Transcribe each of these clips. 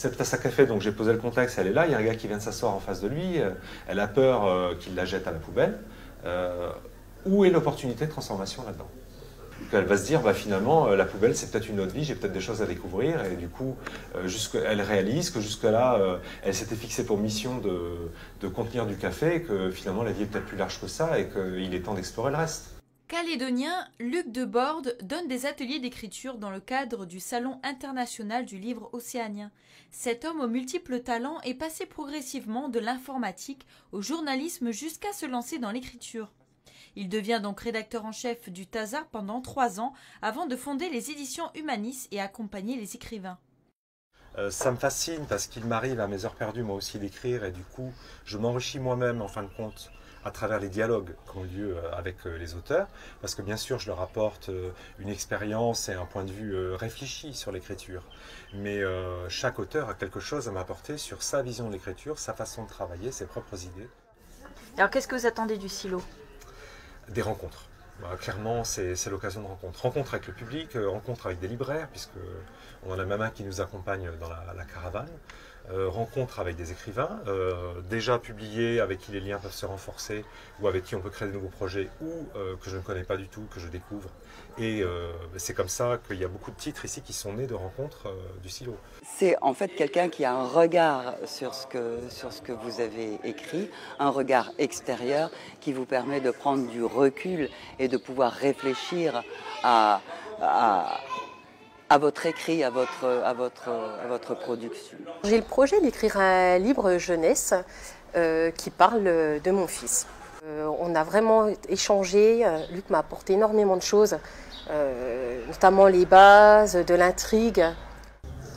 Cette tasse à café, donc j'ai posé le contexte, elle est là, il y a un gars qui vient de s'asseoir en face de lui, euh, elle a peur euh, qu'il la jette à la poubelle. Euh, où est l'opportunité de transformation là-dedans? Elle va se dire, bah, finalement, la poubelle, c'est peut-être une autre vie, j'ai peut-être des choses à découvrir, et du coup, elle réalise que jusque-là, elle s'était fixée pour mission de, de contenir du café, et que finalement, la vie est peut-être plus large que ça, et qu'il est temps d'explorer le reste. Calédonien, Luc Deborde donne des ateliers d'écriture dans le cadre du Salon international du livre océanien. Cet homme aux multiples talents est passé progressivement de l'informatique au journalisme jusqu'à se lancer dans l'écriture. Il devient donc rédacteur en chef du Tazar pendant trois ans avant de fonder les éditions Humanis et accompagner les écrivains. Euh, ça me fascine parce qu'il m'arrive à mes heures perdues moi aussi d'écrire et du coup je m'enrichis moi-même en fin de compte à travers les dialogues qui ont lieu euh, avec euh, les auteurs, parce que bien sûr je leur apporte euh, une expérience et un point de vue réfléchi sur l'écriture, mais chaque auteur a quelque chose à m'apporter sur sa vision de l'écriture, sa façon de travailler, ses propres idées. Alors qu'est-ce que vous attendez du silo? Des rencontres. Bah, clairement, c'est l'occasion de rencontres. Rencontres avec le public, rencontres avec des libraires, puisque on a la maman qui nous accompagne dans la caravane. Euh, rencontres avec des écrivains, euh, déjà publiés, avec qui les liens peuvent se renforcer, ou avec qui on peut créer de nouveaux projets, ou euh, que je ne connais pas du tout, que je découvre. Et c'est comme ça qu'il y a beaucoup de titres ici qui sont nés de rencontres du silo. C'est en fait quelqu'un qui a un regard sur ce, que, sur ce que vous avez écrit, un regard extérieur qui vous permet de prendre du recul et de pouvoir réfléchir à, à à votre écrit, à votre, à votre, à votre production J'ai le projet d'écrire un livre jeunesse euh, qui parle de mon fils. Euh, on a vraiment échangé, euh, Luc m'a apporté énormément de choses, notamment les bases, de l'intrigue.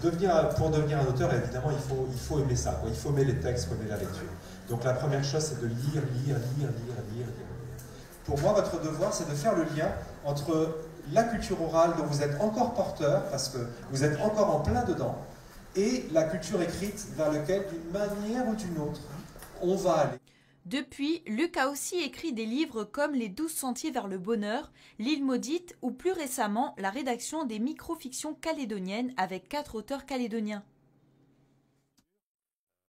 Devenir, pour devenir un auteur, évidemment, il faut, il faut aimer ça, il faut aimer les textes, il faut aimer la lecture. Donc la première chose, c'est de lire, lire, lire, lire, lire, lire. Pour moi, votre devoir, c'est de faire le lien entre la culture orale dont vous êtes encore porteur, parce que vous êtes encore en plein dedans, et la culture écrite vers laquelle, d'une manière ou d'une autre, on va aller. Depuis, Luc a aussi écrit des livres comme Les douze sentiers vers le bonheur, L'île maudite ou plus récemment la rédaction des micro-fictions calédoniennes avec quatre auteurs calédoniens.